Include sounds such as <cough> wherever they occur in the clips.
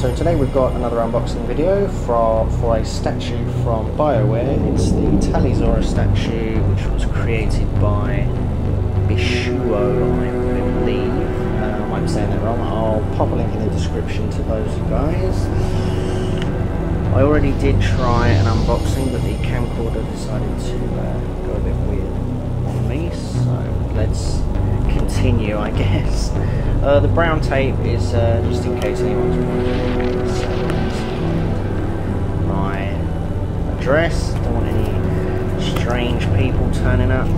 so today we've got another unboxing video for, for a statue from BioWare. It's the Tali'Zorah statue which was created by Bishuo, I believe. I might be saying that wrong. I'll pop a link in the description to those guys. I already did try an unboxing but the camcorder decided to uh, go a bit weird on me so let's continue I guess. Uh, the brown tape is uh, just in case anyone's wondering. my address. Don't want any strange people turning up.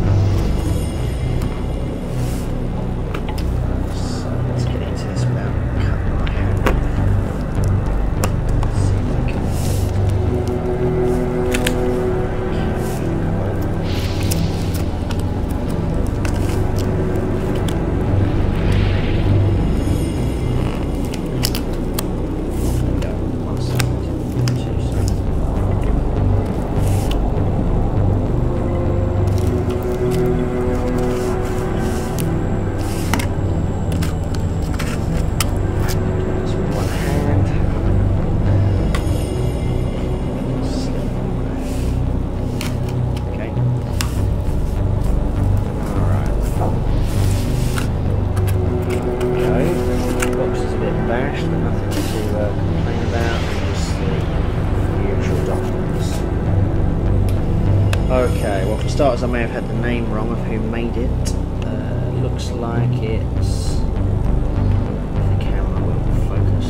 Okay, well for starters I may have had the name wrong of who made it. Uh, looks like it's... The camera will focus.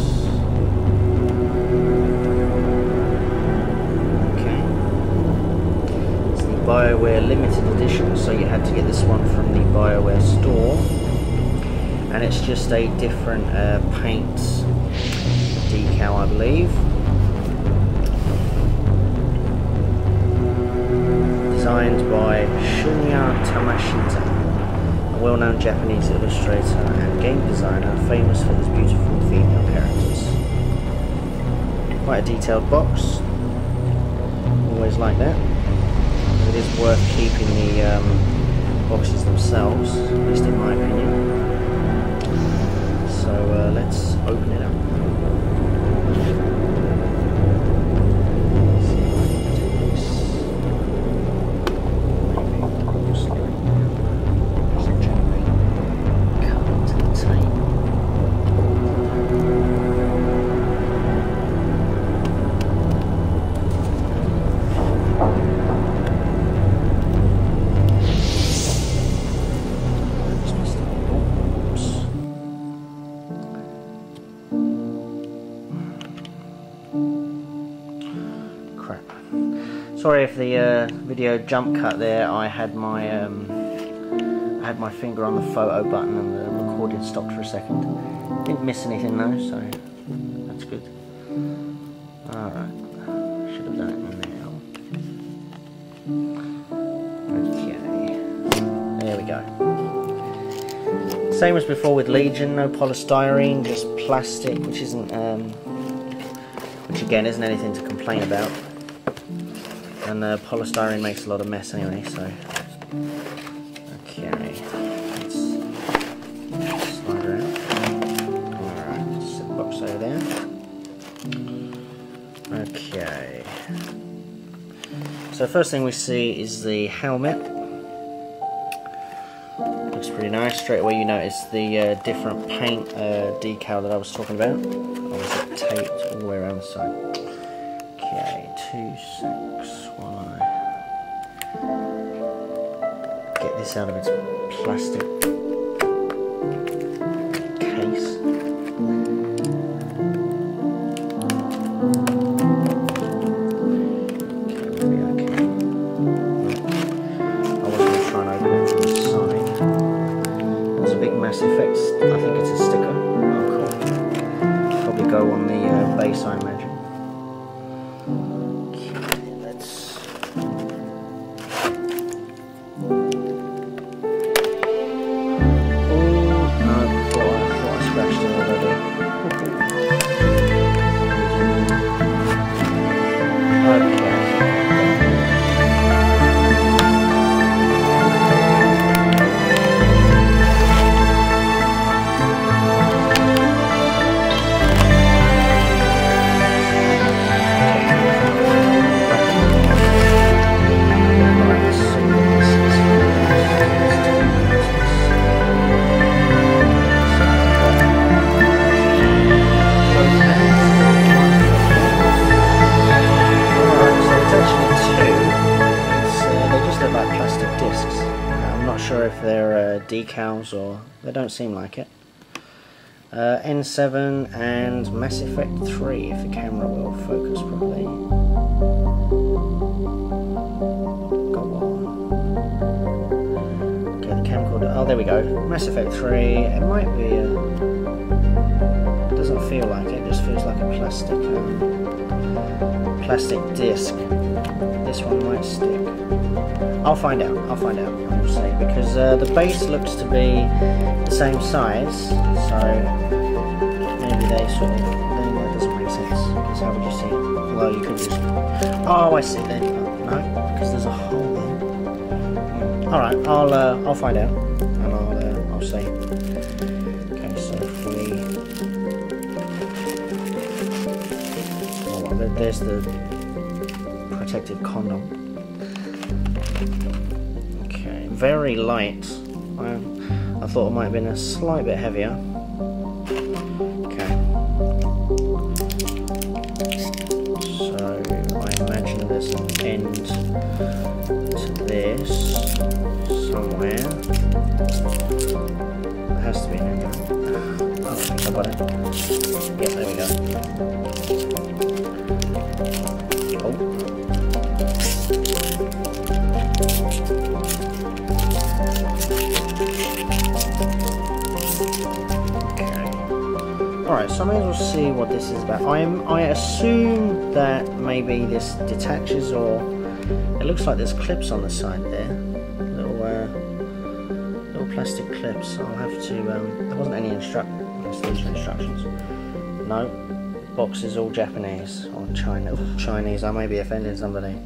Okay. It's the BioWare limited edition, so you had to get this one from the BioWare store. And it's just a different uh, paint decal I believe. Yamashita, a well-known Japanese illustrator and game designer famous for his beautiful female characters. Quite a detailed box, always like that. It is worth keeping the um, boxes themselves, at least in my opinion. So uh, let's open it Sorry if the uh, video jump cut there. I had my um, I had my finger on the photo button and the recording stopped for a second. Didn't miss anything though, so that's good. All right, should have done it now. Okay, there we go. Same as before with Legion, no polystyrene, just plastic, which isn't, um, which again isn't anything to complain about and the polystyrene makes a lot of mess anyway, so okay. Let's slide around. Alright, set the box over there. Okay. So first thing we see is the helmet. Looks pretty nice. Straight away you notice the uh, different paint uh, decal that I was talking about. Obviously taped all the way around the side. Two six one. Get this out of its plastic decals or they don't seem like it. Uh, N7 and Mass Effect 3 if the camera will focus properly. Go on. Okay, the camcorder. Oh, there we go. Mass Effect 3. It might be. A, doesn't feel like it. It just feels like a plastic. Um, plastic disc. This one might stick. I'll find out. I'll find out. I'll say because uh, the base looks to be the same size, so maybe they sort of, then that doesn't make sense, because how would you see it? Well, you could just, oh, I see then, oh, no, because there's a hole there. Hmm. Alright, I'll, uh, I'll find out, and I'll, uh, I'll see. Okay, so if we, oh, there's the protective condom. Very light. I, I thought it might have been a slight bit heavier. Okay. So I imagine there's an end to this somewhere. There has to be an end. Oh, I got it. Yeah, there we go. So I may as well see what this is about. I'm, I assume that maybe this detaches or it looks like there's clips on the side there. Little uh, little plastic clips. I'll have to um, there wasn't any instruct instructions. No. Box is all Japanese or China Chinese, I may be offending somebody.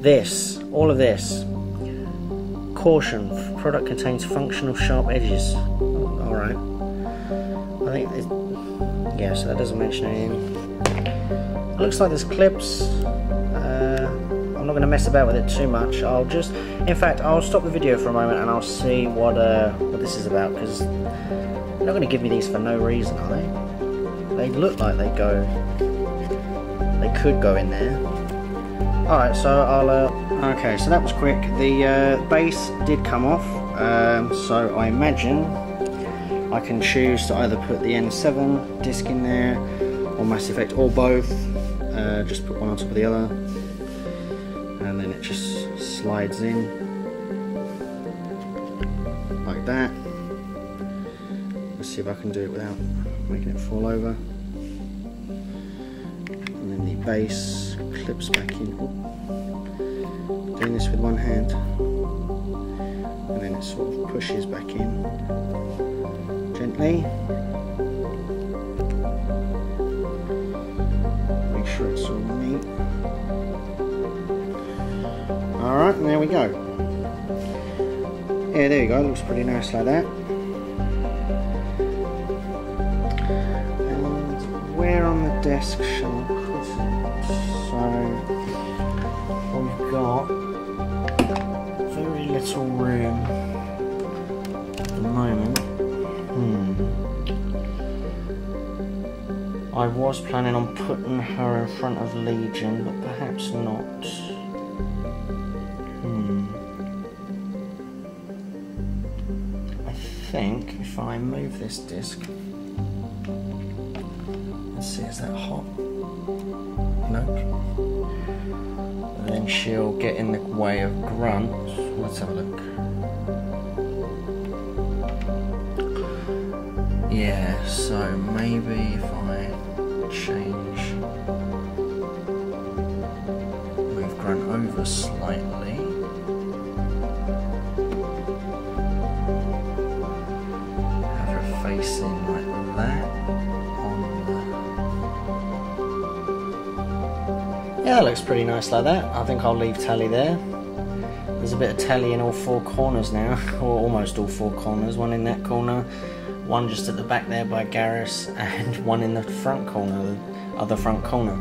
This, all of this. Caution, product contains functional sharp edges. Alright. Think yeah, so that doesn't mention anything. It looks like there's clips. Uh, I'm not going to mess about with it too much. I'll just, in fact, I'll stop the video for a moment and I'll see what uh, what this is about because they're not going to give me these for no reason, are they? They look like they go, they could go in there. Alright, so I'll, uh, okay, so that was quick. The uh, base did come off, um, so I imagine I can choose to either put the N7 disc in there or Mass Effect or both. Uh, just put one on top of the other. And then it just slides in. Like that. Let's see if I can do it without making it fall over. And then the base clips back in. Doing this with one hand. And then it sort of pushes back in gently. Make sure it's all neat. Alright, and there we go. Yeah, there you go, looks pretty nice like that. And where on the desk shall I put? So, we've got very little room I was planning on putting her in front of Legion, but perhaps not. Hmm. I think if I move this disc, let's see, is that hot? Nope. And then she'll get in the way of Grunt. Let's have a look. Yeah, so maybe if I change, We've grown over slightly. Have her facing like that on the... Yeah, that looks pretty nice like that. I think I'll leave Tali there. There's a bit of Tali in all four corners now, <laughs> or almost all four corners. One in that corner, one just at the back there by Garrus, <laughs> and one in the front corner, the other front corner.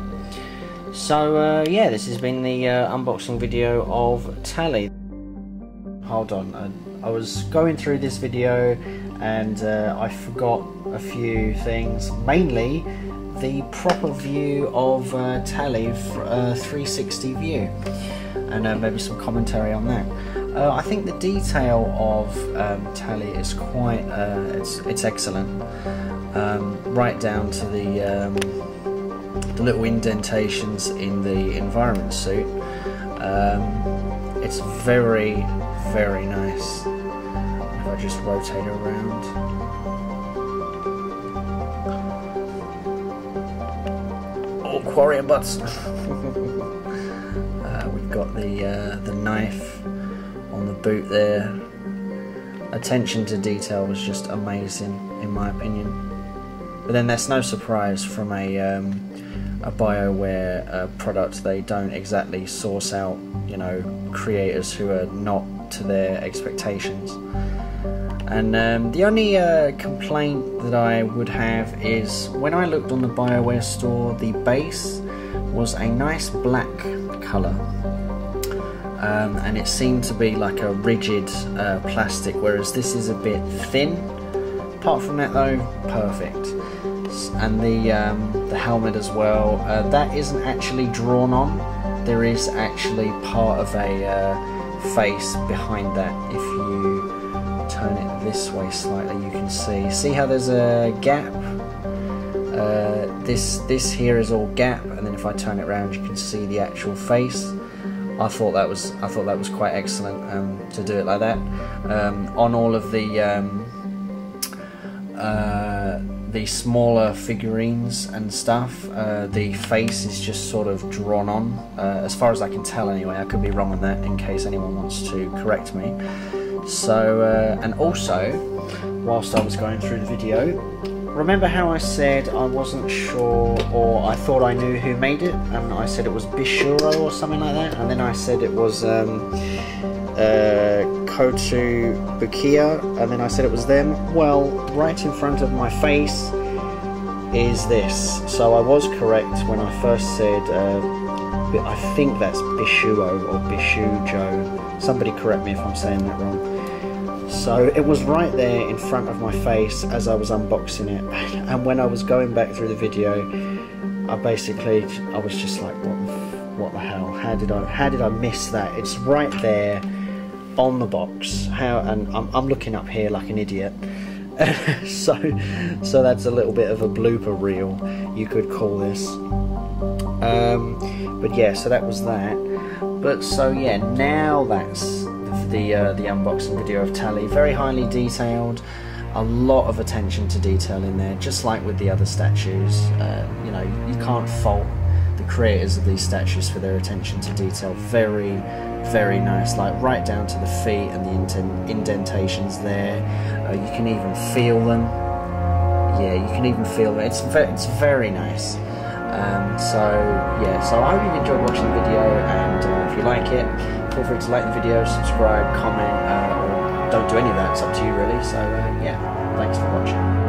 So uh, yeah, this has been the uh, unboxing video of Tali. Hold on, I, I, was going through this video and uh, I forgot a few things, mainly the proper view of uh, Tali, uh, 360 view, and uh, maybe some commentary on that. Uh, I think the detail of um, Tali is quite, uh, it's, it's excellent. Um, right down to the, um, the little indentations in the environment suit. Um, it's very, very nice. If I just rotate around. Oh, Quarian butts! <laughs> uh, we've got the uh, the knife on the boot there. Attention to detail was just amazing, in my opinion. But then that's no surprise from a um, a BioWare uh, product. They don't exactly source out, you know, creators who are not to their expectations. And um, the only uh, complaint that I would have is when I looked on the BioWare store, the base was a nice black colour. Um, and it seemed to be like a rigid uh, plastic, whereas this is a bit thin. Apart from that, though, perfect. And the um, the helmet as well. Uh, that isn't actually drawn on. There is actually part of a uh, face behind that. If you turn it this way slightly, you can see. See how there's a gap? Uh, this this here is all gap, and then if I turn it around, you can see the actual face. I thought that was I thought that was quite excellent um, to do it like that. Um, on all of the um, uh, the smaller figurines and stuff, uh, the face is just sort of drawn on, uh, as far as I can tell anyway. I could be wrong on that in case anyone wants to correct me. So, uh, and also, whilst I was going through the video, remember how I said I wasn't sure or I thought I knew who made it and I said it was Bishuro or something like that? And then I said it was um, uh, Koto Bukiya and then I said it was them. Well right in front of my face is this. So I was correct when I first said uh, I think that's Bishuo or Bishujo. Somebody correct me if I'm saying that wrong so it was right there in front of my face as I was unboxing it. And when I was going back through the video I basically I was just like what the, what the hell? How did I how did I miss that? It's right there on the box. How and I'm, I'm looking up here like an idiot. <laughs> So so that's a little bit of a blooper reel you could call this. Um, but yeah so that was that. But so yeah now that's the uh, the unboxing video of Tali. Very highly detailed, a lot of attention to detail in there, just like with the other statues. Uh, you know, you can't fault the creators of these statues for their attention to detail. Very, very nice, like right down to the feet and the indentations there. Uh, you can even feel them. Yeah, you can even feel them. It's ve it's very nice. Um, so yeah, so I hope you've enjoyed watching the video, and uh, if you like it, feel free to like the video, subscribe, comment, uh, or don't do any of that. It's up to you really. So uh, yeah, thanks for watching.